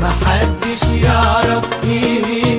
محدش يعرف قيمتي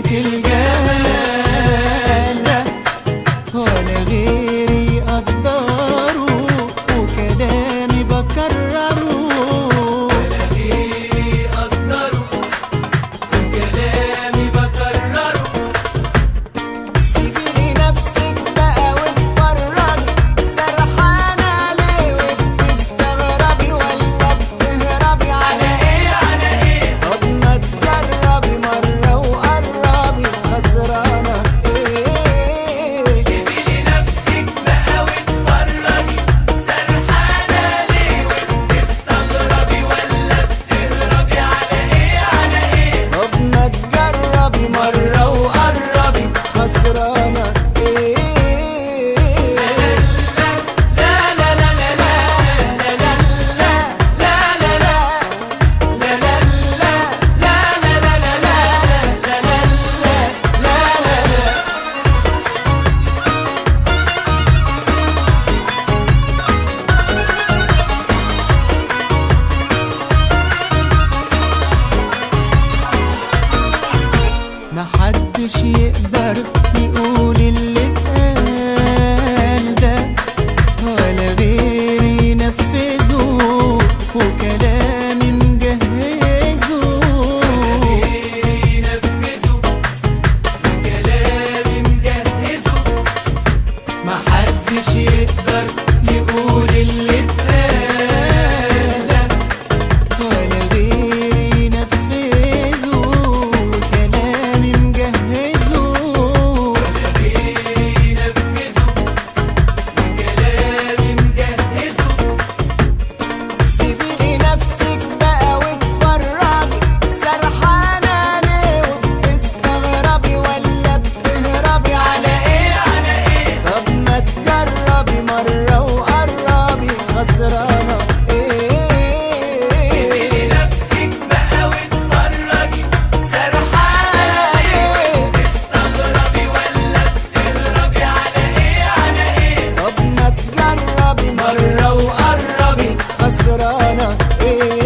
bacana. Ei. Ei.